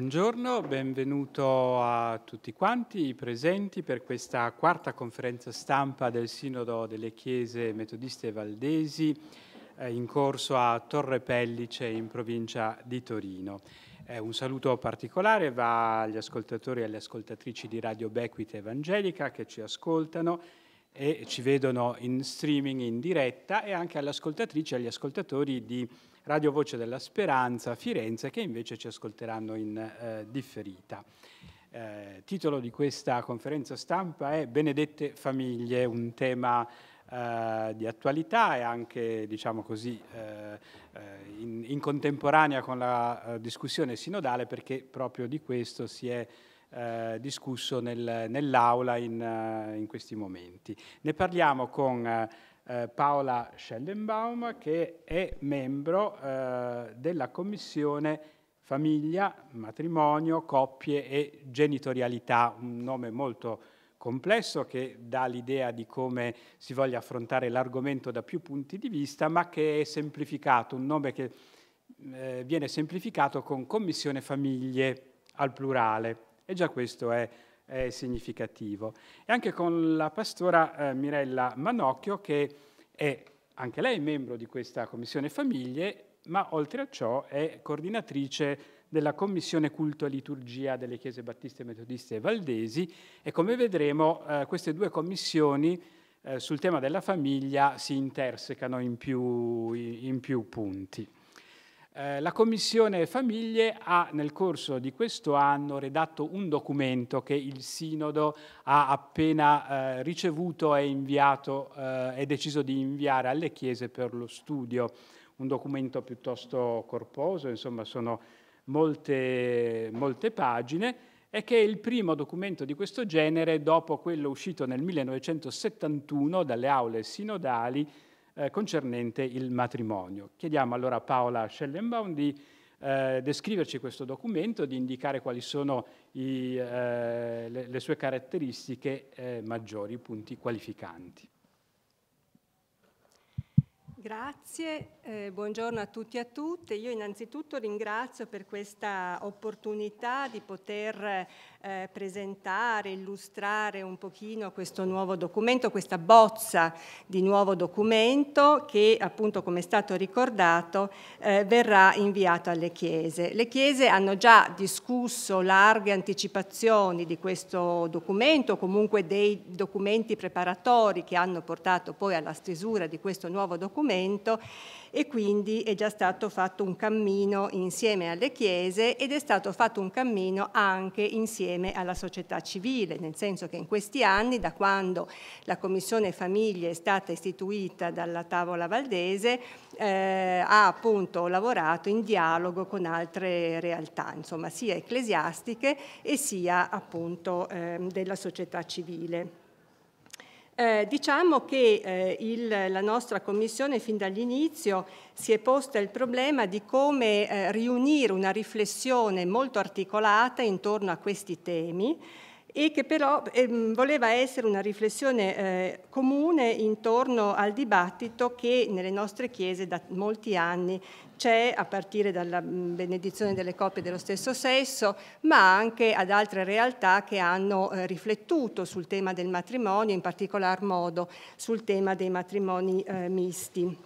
Buongiorno, benvenuto a tutti quanti i presenti per questa quarta conferenza stampa del Sinodo delle Chiese Metodiste Valdesi eh, in corso a Torre Pellice in provincia di Torino. Eh, un saluto particolare va agli ascoltatori e alle ascoltatrici di Radio Bequite Evangelica che ci ascoltano e ci vedono in streaming in diretta e anche alle ascoltatrici e agli ascoltatori di Radio Voce della Speranza Firenze che invece ci ascolteranno in eh, differita. Eh, titolo di questa conferenza stampa è Benedette famiglie, un tema eh, di attualità e anche diciamo così, eh, eh, in, contemporanea con la discussione sinodale perché proprio di questo si è discusso nel, nell'aula in, questi momenti. Ne parliamo con eh, Paola Schellenbaum che è membro eh, della Commissione Famiglia, Matrimonio, Coppie e Genitorialità, un nome molto complesso che dà l'idea di come si voglia affrontare l'argomento da più punti di vista, ma che è semplificato, un nome che eh, viene semplificato con Commissione Famiglie al plurale. E già questo è è significativo. E anche con la pastora eh, Mirella Manocchio, che è anche lei membro di questa Commissione Famiglie, ma oltre a ciò è coordinatrice della Commissione Culto e Liturgia delle Chiese Battiste Metodiste e Valdesi e come vedremo eh, queste due commissioni eh, sul tema della famiglia si intersecano in più, in più punti. Eh, la Commissione Famiglie ha nel corso di questo anno redatto un documento che il Sinodo ha appena eh, ricevuto e inviato eh, deciso di inviare alle Chiese per lo studio. Un documento piuttosto corposo, insomma sono molte, molte pagine e che è il primo documento di questo genere dopo quello uscito nel 1971 dalle aule sinodali eh, concernente il matrimonio. Chiediamo allora a Paola Schellenbaum di eh, descriverci questo documento, di indicare quali sono i, eh, le, le, sue caratteristiche eh, maggiori, i punti qualificanti. Grazie, eh, buongiorno a tutti e a tutte. Io innanzitutto ringrazio per questa opportunità di poter eh, presentare, illustrare un pochino questo nuovo documento, questa bozza di nuovo documento che appunto come è stato ricordato eh, verrà inviato alle chiese. Le chiese hanno già discusso larghe anticipazioni di questo documento, comunque dei documenti preparatori che hanno portato poi alla stesura di questo nuovo documento e quindi è già stato fatto un cammino insieme alle chiese ed è stato fatto un cammino anche insieme alla società civile, nel senso che in questi anni, da quando la Commissione Famiglie è stata istituita dalla tavola valdese, eh, ha appunto lavorato in dialogo con altre realtà, insomma sia ecclesiastiche e sia appunto eh, della società civile. Eh, diciamo che eh, il, la nostra commissione fin dall'inizio si è posta il problema di come eh, riunire una riflessione molto articolata intorno a questi temi e che però ehm, voleva essere una riflessione eh, comune intorno al dibattito che nelle nostre chiese da molti anni c'è a partire dalla mm, benedizione delle coppie dello stesso sesso, ma anche ad altre realtà che hanno eh, riflettuto sul tema del matrimonio, in particolar modo sul tema dei matrimoni eh, misti.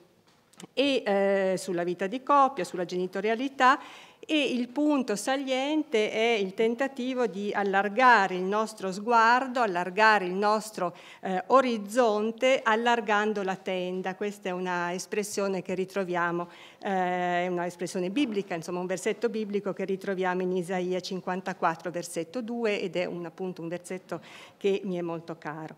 E eh, sulla vita di coppia, sulla genitorialità e il punto saliente è il tentativo di allargare il nostro sguardo, allargare il nostro eh, orizzonte, allargando la tenda. Questa è una espressione che ritroviamo, eh, una espressione biblica, insomma un versetto biblico che ritroviamo in Isaia 54, versetto 2 ed è un, appunto un versetto che mi è molto caro.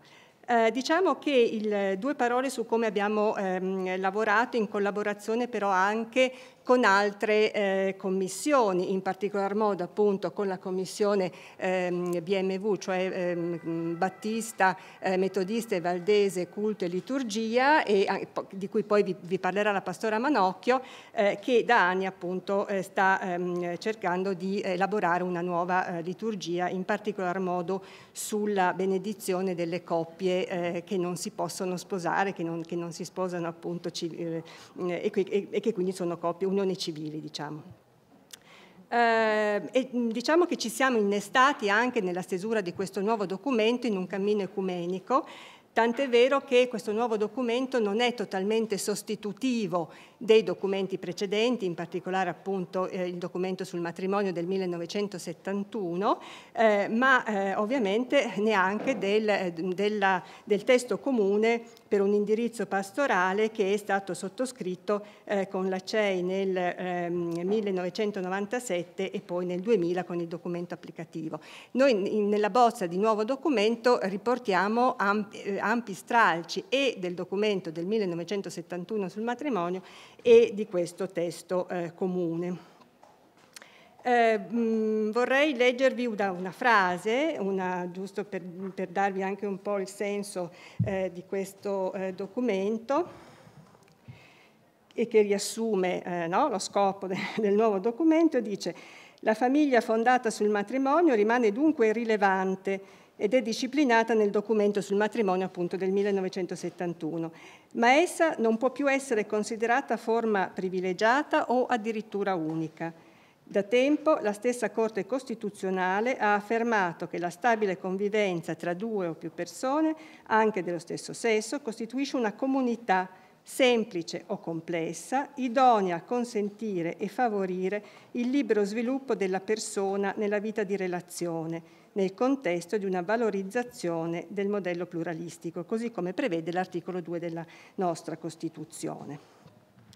Eh, diciamo che il, due parole su come abbiamo ehm, lavorato in collaborazione però anche con altre eh, commissioni, in particolar modo appunto con la commissione ehm, BMV, cioè ehm, Battista, eh, Metodista e Valdese, Culto e Liturgia, e, di cui poi vi, vi, parlerà la pastora Manocchio, eh, che da anni appunto eh, sta ehm, cercando di elaborare una nuova eh, liturgia, in particolar modo sulla benedizione delle coppie eh, che non si possono sposare, che non, che non si sposano appunto e, e, e, che quindi sono coppie unioni civili, diciamo. Eh, e diciamo che ci siamo innestati anche nella stesura di questo nuovo documento in un cammino ecumenico Tant'è vero che questo nuovo documento non è totalmente sostitutivo dei documenti precedenti, in particolare appunto eh, il documento sul matrimonio del 1971, eh, ma eh, ovviamente neanche del, eh, della, del, testo comune per un indirizzo pastorale che è stato sottoscritto eh, con la CEI nel 1997 ehm, e poi nel 2000 con il documento applicativo. Noi in, nella bozza di nuovo documento riportiamo ampi, eh, ampi stralci e del documento del 1971 sul matrimonio e di questo testo eh, comune. Eh, mh, vorrei leggervi una, una frase, una, giusto per, per, darvi anche un po' il senso eh, di questo eh, documento e che riassume eh, no, lo scopo de, del nuovo documento, dice la famiglia fondata sul matrimonio rimane dunque rilevante ed è disciplinata nel documento sul matrimonio appunto del 1971, ma essa non può più essere considerata forma privilegiata o addirittura unica. Da tempo la stessa Corte Costituzionale ha affermato che la stabile convivenza tra due o più persone, anche dello stesso sesso, costituisce una comunità semplice o complessa, idonea a consentire e favorire il libero sviluppo della persona nella vita di relazione, nel contesto di una valorizzazione del modello pluralistico, così come prevede l'articolo 2 della nostra Costituzione.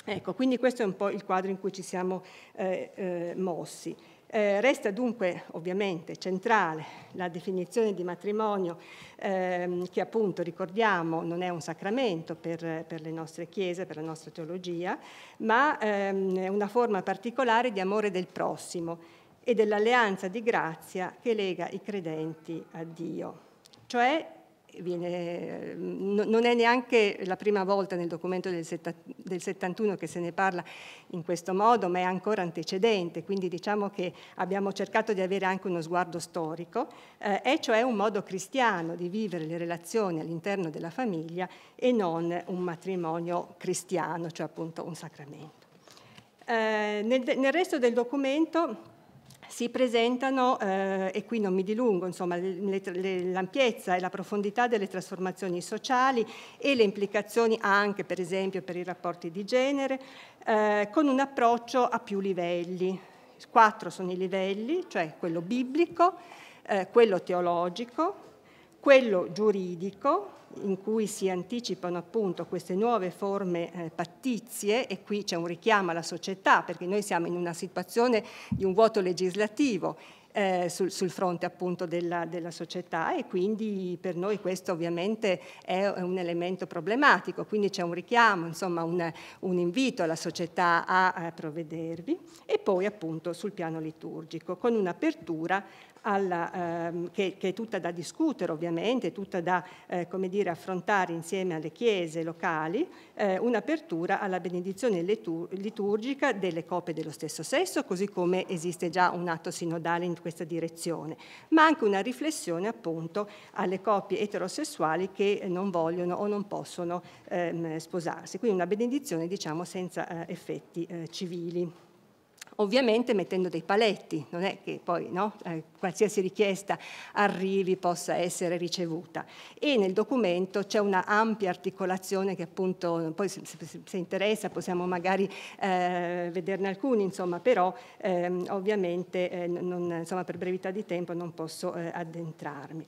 Ecco, quindi questo è un po' il quadro in cui ci siamo eh, eh, mossi. Eh, resta dunque ovviamente centrale la definizione di matrimonio ehm, che appunto ricordiamo non è un sacramento per, per, le nostre chiese, per la nostra teologia, ma ehm, è una forma particolare di amore del prossimo e dell'alleanza di grazia che lega i credenti a Dio. Cioè viene, non è neanche la prima volta nel documento del, 71 che se ne parla in questo modo, ma è ancora antecedente, quindi diciamo che abbiamo cercato di avere anche uno sguardo storico, eh, e cioè un modo cristiano di vivere le relazioni all'interno della famiglia e non un matrimonio cristiano, cioè appunto un sacramento. Eh, nel, nel resto del documento si presentano, eh, e qui non mi dilungo, insomma, le, le, l'ampiezza e la profondità delle trasformazioni sociali e le implicazioni anche, per esempio, per i rapporti di genere, eh, con un approccio a più livelli. Quattro sono i livelli, cioè quello biblico, eh, quello teologico, quello giuridico, in cui si anticipano appunto queste nuove forme eh, pattizie e qui c'è un richiamo alla società perché noi siamo in una situazione di un vuoto legislativo eh, sul, sul, fronte appunto della, della, società e quindi per noi questo ovviamente è un elemento problematico, quindi c'è un richiamo, insomma un, un invito alla società a, a provvedervi. E poi appunto sul piano liturgico con un'apertura alla, ehm, che, che, è tutta da discutere ovviamente, tutta da eh, dire, affrontare insieme alle chiese locali, eh, un'apertura alla benedizione liturgica delle coppie dello stesso sesso, così come esiste già un atto sinodale in questa direzione, ma anche una riflessione appunto alle coppie eterosessuali che non vogliono o non possono ehm, sposarsi, quindi una benedizione diciamo senza eh, effetti eh, civili ovviamente mettendo dei paletti, non è che poi no, eh, qualsiasi richiesta arrivi possa essere ricevuta. E nel documento c'è una ampia articolazione che appunto, poi se, se, se interessa possiamo magari eh, vederne alcuni, insomma, però ehm, ovviamente eh, non, insomma, per brevità di tempo non posso eh, addentrarmi.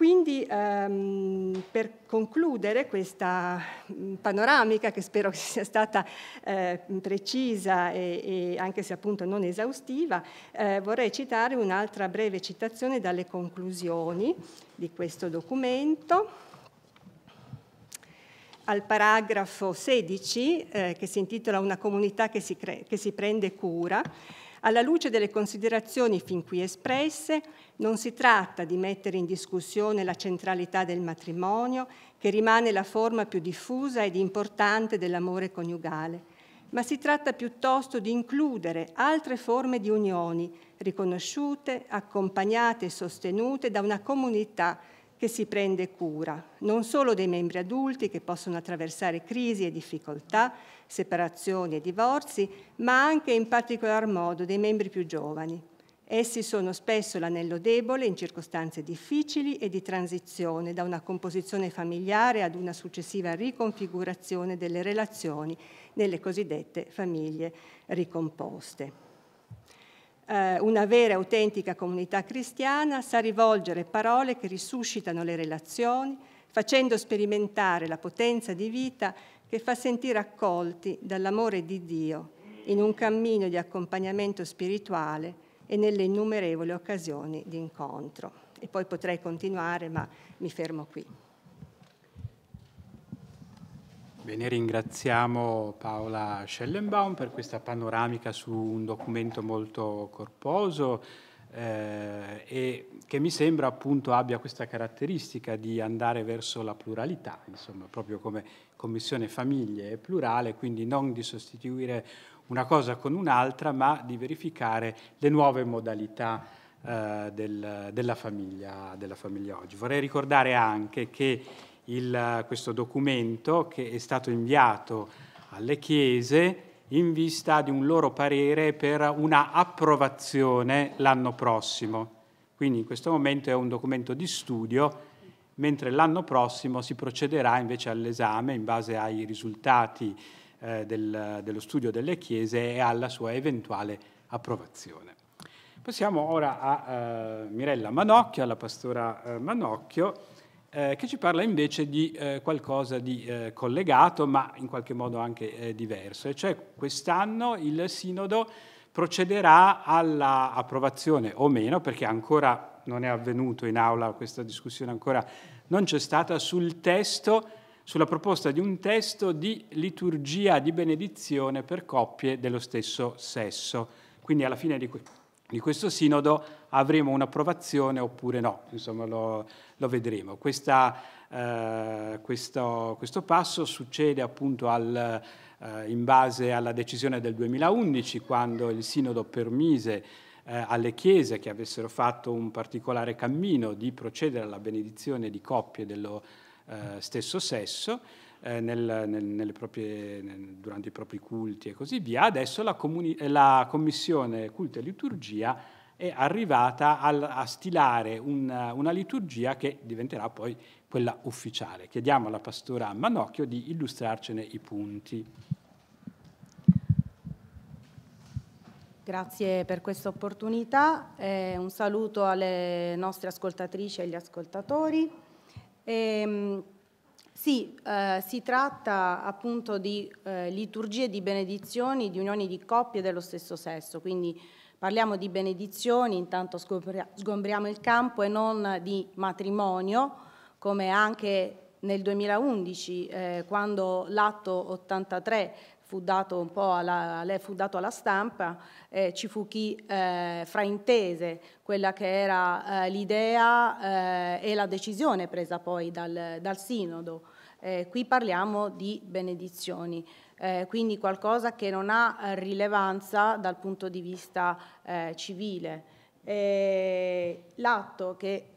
Quindi ehm, per concludere questa mm, panoramica, che spero sia stata eh, precisa e, e, anche se appunto non esaustiva, eh, vorrei citare un'altra breve citazione dalle conclusioni di questo documento. Al paragrafo 16, eh, che si intitola Una comunità che si, che si prende cura, alla luce delle considerazioni fin qui espresse, non si tratta di mettere in discussione la centralità del matrimonio, che rimane la forma più diffusa ed importante dell'amore coniugale, ma si tratta piuttosto di includere altre forme di unioni riconosciute, accompagnate e sostenute da una comunità che si prende cura non solo dei membri adulti che possono attraversare crisi e difficoltà, separazioni e divorzi, ma anche in particolar modo dei membri più giovani. Essi sono spesso l'anello debole in circostanze difficili e di transizione da una composizione familiare ad una successiva riconfigurazione delle relazioni nelle cosiddette famiglie ricomposte. Eh, una vera e autentica comunità cristiana sa rivolgere parole che risuscitano le relazioni, facendo sperimentare la potenza di vita che fa sentire accolti dall'amore di Dio in un cammino di accompagnamento spirituale e nelle innumerevoli occasioni di incontro. E poi potrei continuare, ma mi fermo qui. Bene, ringraziamo Paola Schellenbaum per questa panoramica su un documento molto corposo eh, e che mi sembra appunto abbia questa caratteristica di andare verso la pluralità, insomma, proprio come Commissione Famiglie è plurale, quindi non di sostituire una cosa con un'altra, ma di verificare le nuove modalità eh, del, della, famiglia, della, famiglia, oggi. Vorrei ricordare anche che il, questo documento che è stato inviato alle chiese in vista di un loro parere per una approvazione l'anno prossimo. Quindi in questo momento è un documento di studio, mentre l'anno prossimo si procederà invece all'esame in base ai risultati eh, del, dello studio delle chiese e alla sua eventuale approvazione. Passiamo ora a eh, Mirella Manocchio, alla pastora eh, Manocchio, eh, che ci parla invece di eh, qualcosa di eh, collegato, ma in qualche modo anche diverso, e cioè quest'anno il Sinodo procederà all'approvazione o meno, perché ancora non è avvenuto in aula questa discussione, ancora non c'è stata, sul testo sulla proposta di un testo di liturgia di benedizione per coppie dello stesso sesso. Quindi alla fine di, que- di questo sinodo avremo un'approvazione oppure no, insomma lo, lo vedremo. Questa, eh, questo, questo, passo succede appunto al, eh, in base alla decisione del 2011 quando il sinodo permise eh, alle chiese che avessero fatto un particolare cammino di procedere alla benedizione di coppie dello eh, stesso sesso eh, nel, nel, proprie, durante i propri culti e così via. Adesso la, comuni- la Commissione Culto e Liturgia è arrivata al, a stilare una, una liturgia che diventerà poi quella ufficiale. Chiediamo alla pastora Manocchio di illustrarcene i punti. Grazie per questa opportunità, eh, un saluto alle nostre ascoltatrici e agli ascoltatori. E, ehm, sì, eh, si tratta appunto di eh, liturgie di benedizioni, di unioni di coppie dello stesso sesso, quindi parliamo di benedizioni, intanto sgombriamo il campo e non di matrimonio, come anche nel 2011, eh, quando l'atto 83 fu dato un po' alla, dato alla stampa, eh, ci fu chi eh, fraintese quella che era eh, l'idea eh, e la decisione presa poi dal, dal sinodo. Eh, qui parliamo di benedizioni, eh, quindi qualcosa che non ha rilevanza dal punto di vista civile. l'atto che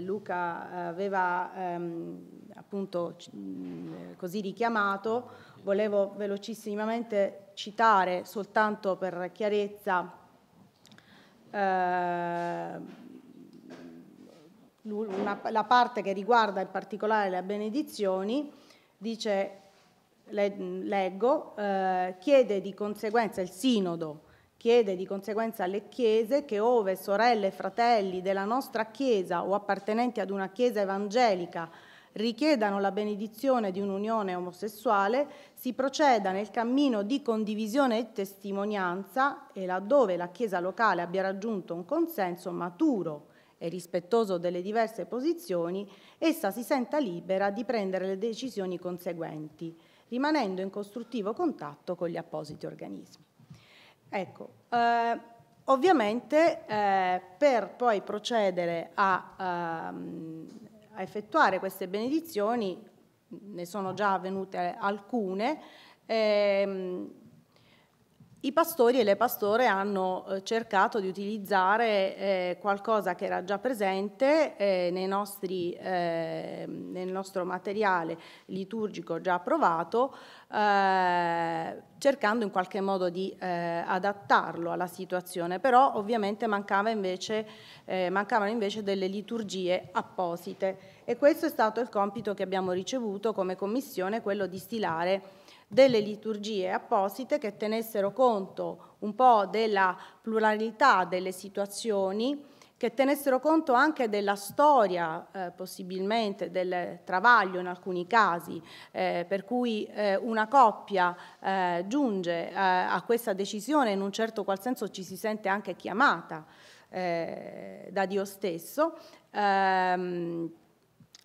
Luca aveva ehm, appunto così richiamato volevo velocissimamente citare soltanto per chiarezza eh, una, la parte che riguarda in particolare le benedizioni, dice, leggo, eh, chiede di conseguenza il sinodo, chiede di conseguenza alle chiese che ove sorelle e fratelli della nostra chiesa o appartenenti ad una chiesa evangelica richiedano la benedizione di un'unione omosessuale, si proceda nel cammino di condivisione e testimonianza e laddove la Chiesa locale abbia raggiunto un consenso maturo e rispettoso delle diverse posizioni, essa si senta libera di prendere le decisioni conseguenti, rimanendo in costruttivo contatto con gli appositi organismi. Ecco, eh, ovviamente eh, per poi procedere a ehm, a effettuare queste benedizioni, ne sono già avvenute alcune, ehm, i pastori e le pastore hanno eh, cercato di utilizzare eh, qualcosa che era già presente eh, nostri, eh, nel nostro materiale liturgico già approvato, eh, cercando in qualche modo di eh, adattarlo alla situazione, però ovviamente mancava invece, mancavano invece delle liturgie apposite. E questo è stato il compito che abbiamo ricevuto come commissione, quello di stilare delle liturgie apposite che tenessero conto un po' della pluralità delle situazioni, che tenessero conto anche della storia, eh, possibilmente del travaglio in alcuni casi, eh, per cui eh, una coppia eh, giunge eh, a questa decisione, in un certo qual senso ci si sente anche chiamata eh, da Dio stesso. Ehm,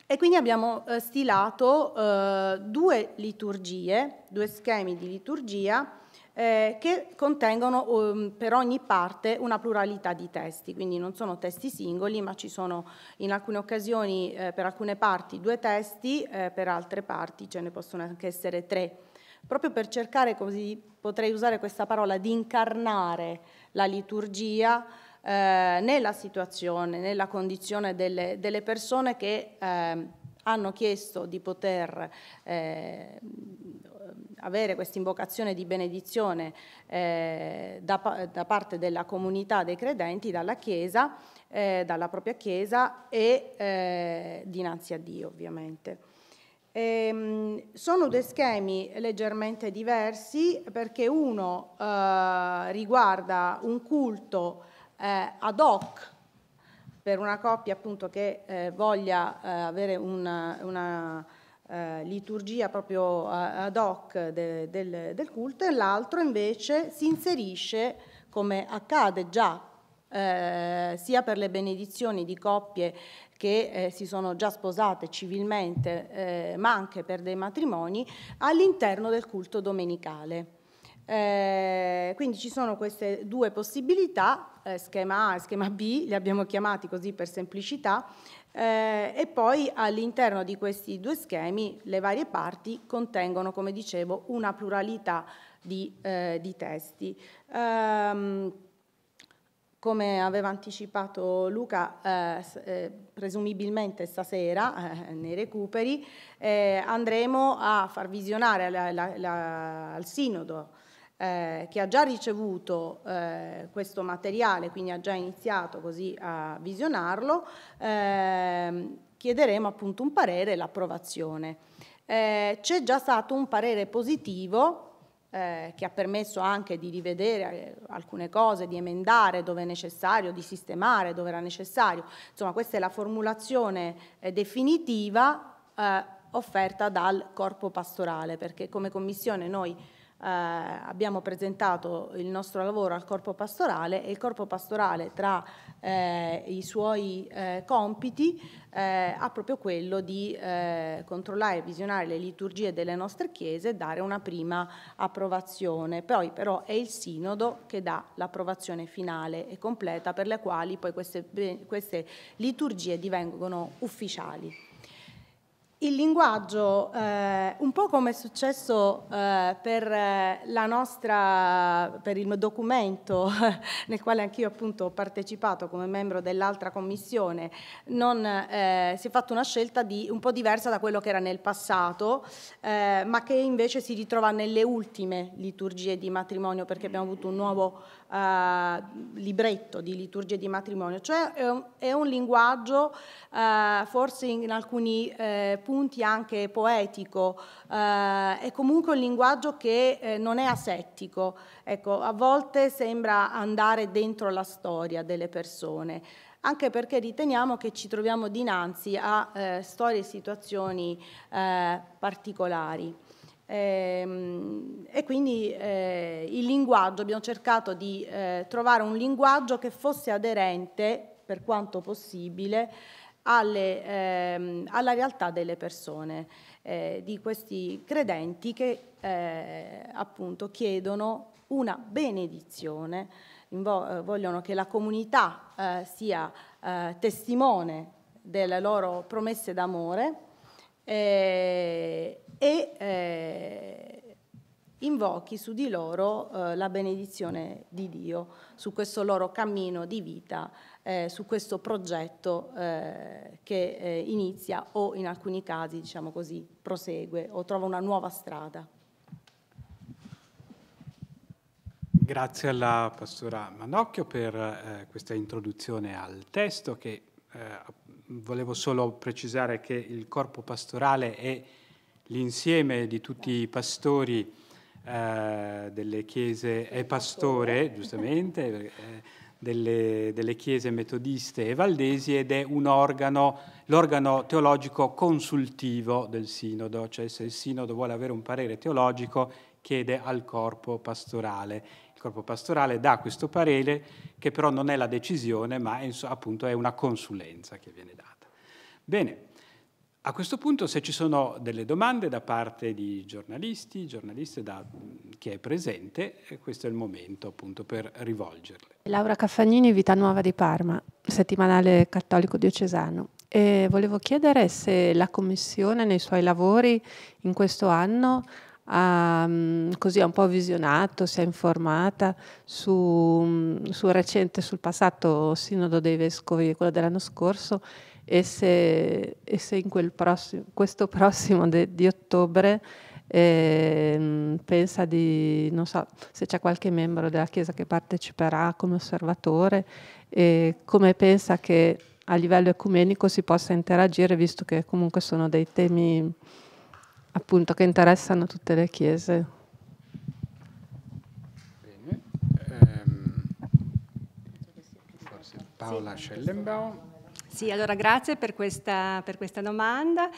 e quindi abbiamo eh, stilato eh, due liturgie, due schemi di liturgia eh, che contengono um, per ogni parte una pluralità di testi, quindi non sono testi singoli, ma ci sono in alcune occasioni eh, per alcune parti due testi, eh, per altre parti ce ne possono anche essere tre. Proprio per cercare, così potrei usare questa parola, di incarnare la liturgia eh, nella situazione, nella condizione delle, delle persone che eh, hanno chiesto di poter eh, avere questa invocazione di benedizione eh, da, da, parte della comunità dei credenti, dalla Chiesa, eh, dalla propria Chiesa e eh, dinanzi a Dio ovviamente. Ehm, sono due schemi leggermente diversi perché uno eh, riguarda un culto eh, ad hoc per una coppia appunto che eh, voglia eh, avere una, una eh, liturgia proprio eh, ad hoc de, del, del, culto e l'altro invece si inserisce come accade già eh, sia per le benedizioni di coppie che si sono già sposate civilmente ma anche per dei matrimoni all'interno del culto domenicale. Eh, quindi ci sono queste due possibilità, eh, schema A e schema B, li abbiamo chiamati così per semplicità, eh, e poi all'interno di questi due schemi le varie parti contengono, come dicevo, una pluralità di, eh, di testi. Um, come aveva anticipato Luca, eh, eh, presumibilmente stasera, eh, nei recuperi, eh, andremo a far visionare la, la, la, al Sinodo eh, che ha già ricevuto eh, questo materiale, quindi ha già iniziato così a visionarlo, eh, chiederemo appunto un parere e l'approvazione. Eh, c'è già stato un parere positivo eh, che ha permesso anche di rivedere eh, alcune cose, di emendare dove è necessario, di sistemare dove era necessario. Insomma, questa è la formulazione definitiva offerta dal corpo pastorale, perché come commissione noi eh, abbiamo presentato il nostro lavoro al corpo pastorale e il corpo pastorale tra eh, i suoi eh, compiti eh, ha proprio quello di eh, controllare e visionare le liturgie delle nostre chiese e dare una prima approvazione. Poi però è il sinodo che dà l'approvazione finale e completa per le quali poi queste, queste liturgie divengono ufficiali. Il linguaggio, eh, un po' come è successo eh, per, eh, nostra, per il documento nel quale anch'io appunto ho partecipato come membro dell'altra commissione, non, eh, si è fatta una scelta di, un po' diversa da quello che era nel passato, eh, ma che invece si ritrova nelle ultime liturgie di matrimonio perché abbiamo avuto un nuovo eh, libretto di liturgie di matrimonio, cioè è un, è un linguaggio forse in alcuni punti anche poetico, eh, è comunque un linguaggio che eh, non è asettico. Ecco, a volte sembra andare dentro la storia delle persone, anche perché riteniamo che ci troviamo dinanzi a eh, storie e situazioni eh, particolari. Ehm, e quindi eh, il linguaggio, abbiamo cercato di eh, trovare un linguaggio che fosse aderente per quanto possibile alle, ehm, alla realtà delle persone, eh, di questi credenti che eh, appunto chiedono una benedizione, eh, vogliono che la comunità eh, sia testimone delle loro promesse d'amore eh, e invochi su di loro eh, la benedizione di Dio, su questo loro cammino di vita, eh, su questo progetto eh, che eh, inizia o in alcuni casi, diciamo così, prosegue o trova una nuova strada. Grazie alla pastora Manocchio per eh, questa introduzione al testo che eh, volevo solo precisare che il corpo pastorale è l'insieme di tutti i pastori eh, delle chiese, è pastore, giustamente, eh, delle, delle, chiese metodiste e valdesi ed è un organo, l'organo teologico consultivo del sinodo, cioè se il sinodo vuole avere un parere teologico chiede al corpo pastorale. Il corpo pastorale dà questo parere che però non è la decisione, ma è, appunto è una consulenza che viene data. Bene, a questo punto se ci sono delle domande da parte di giornalisti, giornaliste da chi è presente, eh, questo è il momento appunto per rivolgerle. Laura Caffagnini, Vita Nuova di Parma, settimanale cattolico diocesano. E volevo chiedere se la Commissione nei suoi lavori in questo anno ha mm, così un po' visionato, si è informata su, mm, sul recente, sul passato sinodo dei vescovi, quello dell'anno scorso, e se, e se in prossimo, questo prossimo de, di ottobre eh, pensa di, non so, se c'è qualche membro della Chiesa che parteciperà come osservatore e come pensa che a livello ecumenico si possa interagire, visto che comunque sono dei temi appunto che interessano tutte le Chiese. Bene. Ehm, Paola Schellenbaum. Sì, allora grazie per questa, per questa domanda.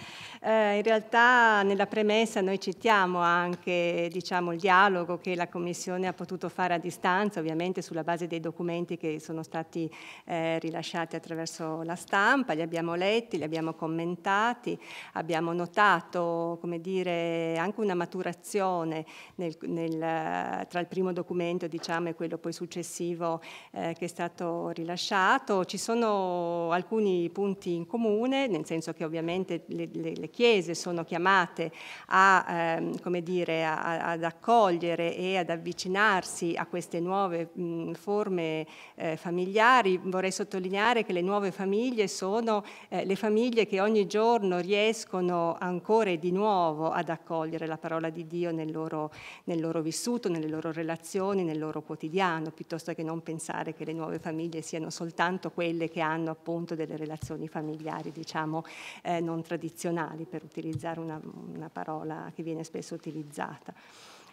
Eh, in realtà nella premessa noi citiamo anche diciamo, il dialogo che la Commissione ha potuto fare a distanza, ovviamente sulla base dei documenti che sono stati eh, rilasciati attraverso la stampa, li abbiamo letti, li abbiamo commentati, abbiamo notato come dire, anche una maturazione nel, nel, tra il primo documento diciamo, e quello poi successivo eh, che è stato rilasciato. Ci sono alcuni alcuni punti in comune, nel senso che ovviamente le, le, le chiese sono chiamate a, ehm, dire, a, ad accogliere e ad avvicinarsi a queste nuove mh, forme eh, familiari. Vorrei sottolineare che le nuove famiglie sono eh, le famiglie che ogni giorno riescono ancora e di nuovo ad accogliere la parola di Dio nel loro, nel loro vissuto, nelle loro relazioni, nel loro quotidiano, piuttosto che non pensare che le nuove famiglie siano soltanto quelle che hanno appunto delle relazioni familiari, diciamo, eh, non tradizionali, per utilizzare una, una parola che viene spesso utilizzata.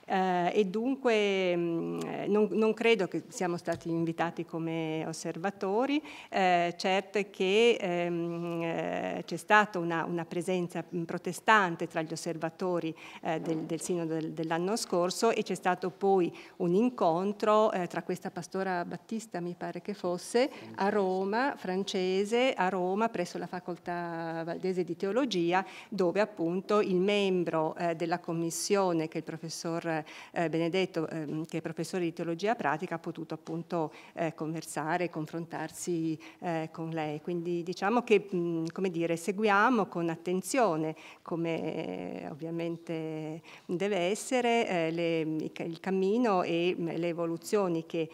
Eh, e dunque mh, mm, non, non, credo che siamo stati invitati come osservatori, eh, certo è che ehm, eh, c'è stata una, una, presenza protestante tra gli osservatori eh, del, del Sinodo del, dell'anno scorso e c'è stato poi un incontro eh, tra questa pastora Battista, mi pare che fosse, a Roma, francese, a Roma, presso la facoltà valdese di teologia, dove appunto il membro eh, della commissione, che il professor Benedetto, eh, che è professore di teologia pratica, ha potuto appunto eh, conversare, confrontarsi eh, con lei. Quindi diciamo che, come dire, seguiamo con attenzione, come eh, ovviamente deve essere, eh, le, il cammino e le evoluzioni che,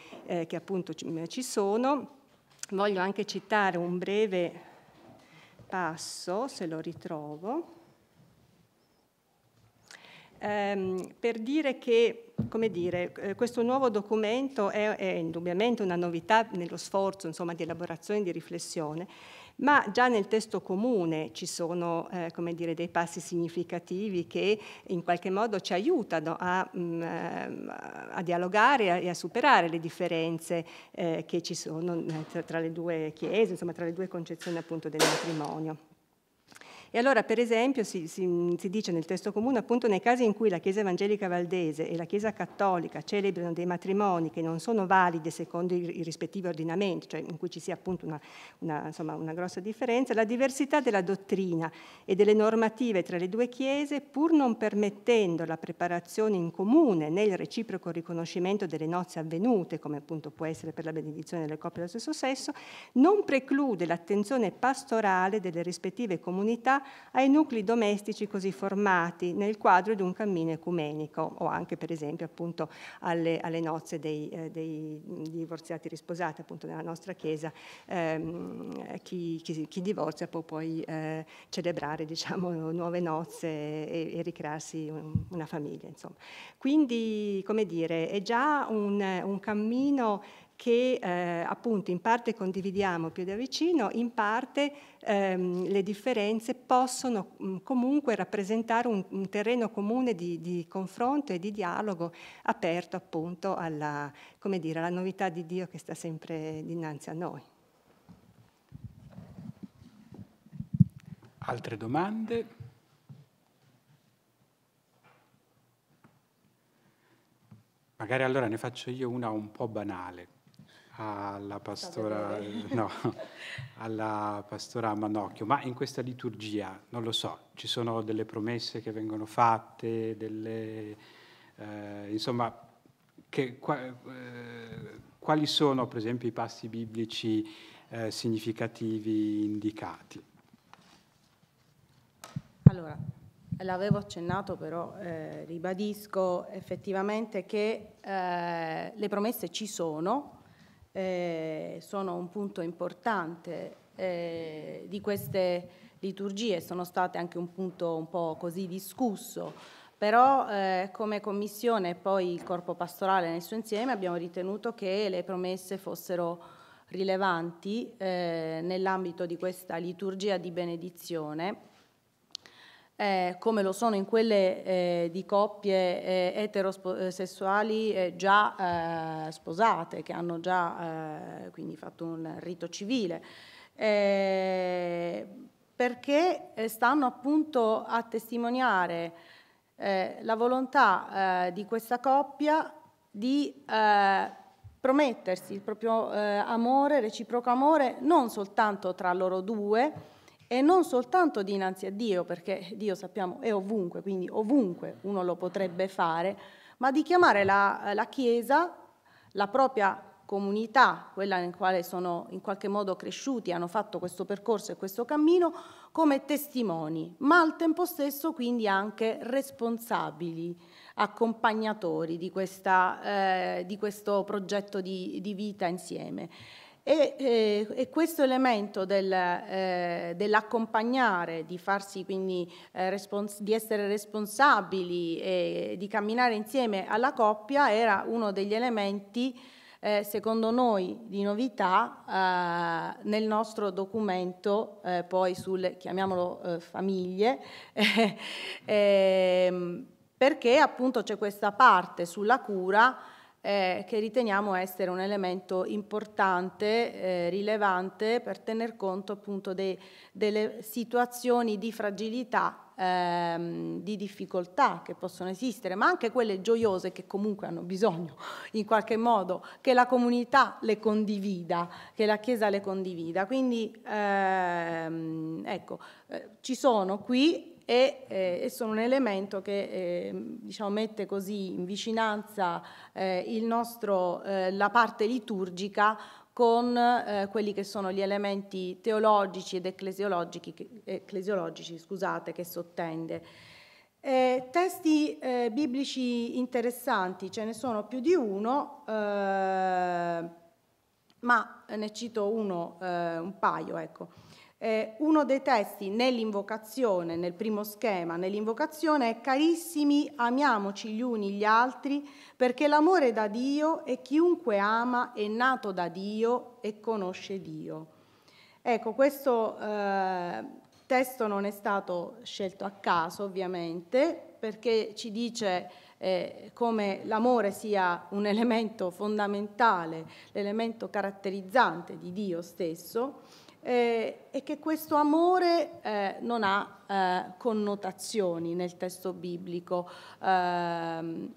che appunto ci sono. Voglio anche citare un breve passo, se lo ritrovo ehm, per dire che come dire, eh, questo nuovo documento è, è, indubbiamente una novità nello sforzo insomma, di elaborazione e di riflessione, ma già nel testo comune ci sono eh, dire, dei passi significativi che in qualche modo ci aiutano a, mh, mm, ehm, a dialogare e a, superare le differenze eh, che ci sono eh, tra, tra, le due chiese, insomma, tra le due concezioni appunto del matrimonio. E allora, per esempio, si, si, si, dice nel testo comune, appunto, nei casi in cui la Chiesa Evangelica Valdese e la Chiesa Cattolica celebrano dei matrimoni che non sono validi secondo i, i rispettivi ordinamenti, cioè in cui ci sia appunto una, una, insomma, una grossa differenza, la diversità della dottrina e delle normative tra le due Chiese, pur non permettendo la preparazione in comune nel reciproco riconoscimento delle nozze avvenute, come appunto può essere per la benedizione delle coppie dello stesso sesso, non preclude l'attenzione pastorale delle rispettive comunità ai nuclei domestici così formati nel quadro di un cammino ecumenico o anche per esempio appunto alle, alle nozze dei, eh, dei, divorziati risposati appunto nella nostra chiesa ehm, chi, chi, chi, divorzia può poi eh, celebrare diciamo nuove nozze e, e ricrearsi un, una famiglia insomma. Quindi come dire è già un, un cammino che eh, appunto in parte condividiamo più da vicino, in parte ehm, le differenze possono mh, comunque rappresentare un, un terreno comune di, di, confronto e di dialogo aperto appunto alla, dire, alla novità di Dio che sta sempre dinanzi a noi. Altre domande? Magari allora ne faccio io una un po' banale alla pastora, no, alla pastora Manocchio, ma in questa liturgia, non lo so, ci sono delle promesse che vengono fatte, delle, eh, insomma, che, qua, eh, quali sono per esempio i passi biblici eh, significativi indicati? Allora, l'avevo accennato però eh, ribadisco effettivamente che eh, le promesse ci sono, eh, sono un punto importante eh, di queste liturgie, sono state anche un punto un po' così discusso, però eh, come commissione e poi il corpo pastorale nel suo insieme abbiamo ritenuto che le promesse fossero rilevanti eh, nell'ambito di questa liturgia di benedizione eh, come lo sono in quelle eh, di coppie eh, eterosessuali eh, già eh, sposate, che hanno già quindi fatto un rito civile, perché stanno appunto a testimoniare la volontà di questa coppia di promettersi il proprio amore, reciproco amore, non soltanto tra loro due, e non soltanto dinanzi a Dio, perché Dio sappiamo è ovunque, quindi ovunque uno lo potrebbe fare, ma di chiamare la, la Chiesa, la propria comunità, quella nel quale sono in qualche modo cresciuti, hanno fatto questo percorso e questo cammino, come testimoni, ma al tempo stesso quindi anche responsabili, accompagnatori di, questa, eh, di questo progetto di, di vita insieme. E, eh, e, questo elemento del, eh, dell'accompagnare, di farsi quindi eh, respons- di essere responsabili e di camminare insieme alla coppia era uno degli elementi eh, secondo noi di novità eh, nel nostro documento eh, poi sul chiamiamolo famiglie. Ehm, perché appunto c'è questa parte sulla cura eh, che riteniamo essere un elemento importante, eh, rilevante per tener conto appunto de, delle situazioni di fragilità, ehm, di difficoltà che possono esistere, ma anche quelle gioiose che comunque hanno bisogno in qualche modo che la comunità le condivida, che la Chiesa le condivida. Quindi ehm, ecco, eh, ci sono qui e, eh, sono un elemento che eh, diciamo, mette così in vicinanza eh, nostro, eh, la parte liturgica con eh, quelli che sono gli elementi teologici ed ecclesiologici, scusate, che sottende. Eh, testi biblici interessanti, ce ne sono più di uno, ma ne cito uno, un paio. Ecco. Eh, uno dei testi nell'invocazione, nel primo schema, nell'invocazione è carissimi, amiamoci gli uni gli altri, perché l'amore da Dio e chiunque ama è nato da Dio e conosce Dio. Ecco, questo eh, testo non è stato scelto a caso, ovviamente, perché ci dice eh, come l'amore sia un elemento fondamentale, l'elemento caratterizzante di Dio stesso eh, e che questo amore eh, non ha eh, connotazioni nel testo biblico. Ehm,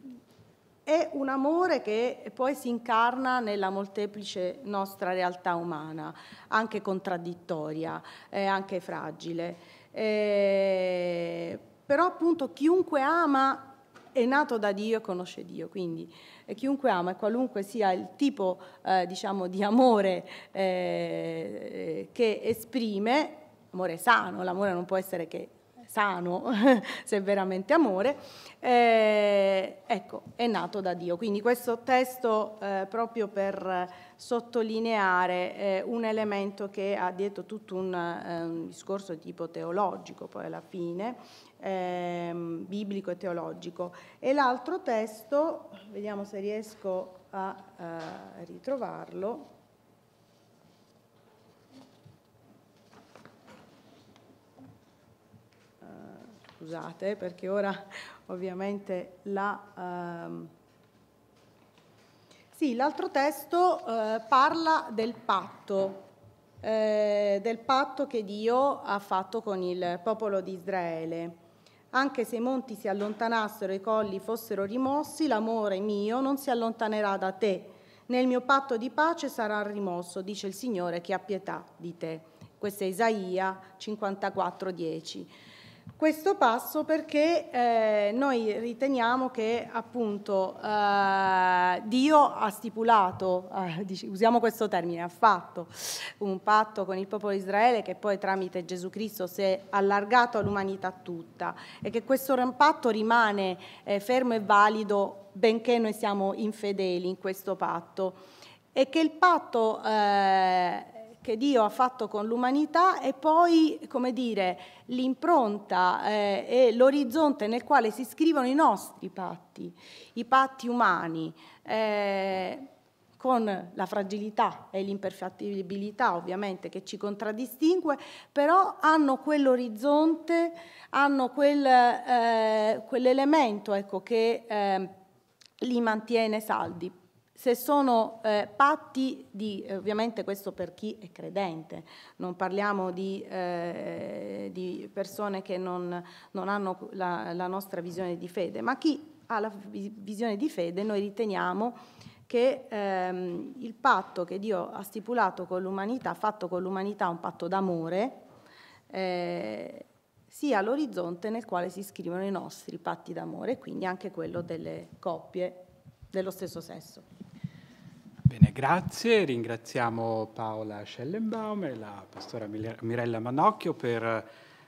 è un amore che poi si incarna nella molteplice nostra realtà umana, anche contraddittoria, eh, anche fragile. Eh, però appunto chiunque ama è nato da Dio e conosce Dio, quindi chiunque ama, e qualunque sia il tipo eh, diciamo, di amore eh, che esprime, amore sano, l'amore non può essere che sano, se veramente amore, eh, ecco, è nato da Dio. Quindi questo testo eh, proprio per sottolineare eh, un elemento che ha dietro tutto un, eh, un, discorso di tipo teologico, poi alla fine, ehm, biblico e teologico. E l'altro testo, vediamo se riesco a eh, ritrovarlo, scusate perché ora ovviamente la... Ehm... Sì, l'altro testo eh, parla del patto, eh, del patto che Dio ha fatto con il popolo di Israele. Anche se i monti si allontanassero e i colli fossero rimossi, l'amore mio non si allontanerà da te. Nel mio patto di pace sarà rimosso, dice il Signore, che ha pietà di te. Questo è Isaia 54, 10 questo passo perché eh, noi riteniamo che appunto eh, Dio ha stipulato, eh, usiamo questo termine, ha fatto un patto con il popolo di Israele che poi tramite Gesù Cristo si è allargato all'umanità tutta e che questo patto rimane eh, fermo e valido benché noi siamo infedeli in questo patto e che il patto eh, che Dio ha fatto con l'umanità e poi, come dire, l'impronta eh, e l'orizzonte nel quale si scrivono i nostri patti, i patti umani, eh, con la fragilità e l'imperfettibilità ovviamente che ci contraddistingue, però hanno quell'orizzonte, hanno quel, eh, quell'elemento ecco, che eh, li mantiene saldi se sono eh, patti di, eh, ovviamente questo per chi è credente, non parliamo di, eh, di persone che non, non hanno la, la, nostra visione di fede, ma chi ha la visione di fede noi riteniamo che ehm, il patto che Dio ha stipulato con l'umanità, ha fatto con l'umanità un patto d'amore, eh, sia l'orizzonte nel quale si scrivono i nostri patti d'amore quindi anche quello delle coppie dello stesso sesso. Bene, grazie. Ringraziamo Paola Schellenbaum e la pastora Mirella Manocchio per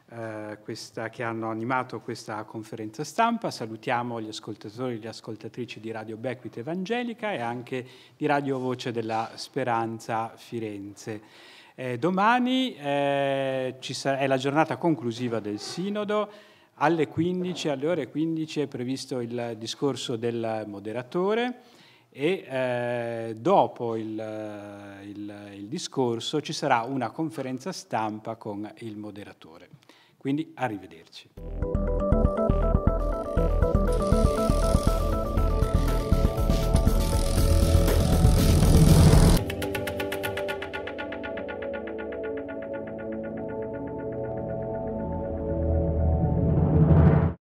eh, questa, che hanno animato questa conferenza stampa. Salutiamo gli ascoltatori e le ascoltatrici di Radio Bequite Evangelica e anche di Radio Voce della Speranza Firenze. Eh, domani eh, sarà, è la giornata conclusiva del Sinodo. Alle 15, alle ore 15 è previsto il discorso del moderatore e eh, dopo il, il, il discorso ci sarà una conferenza stampa con il moderatore. Quindi arrivederci.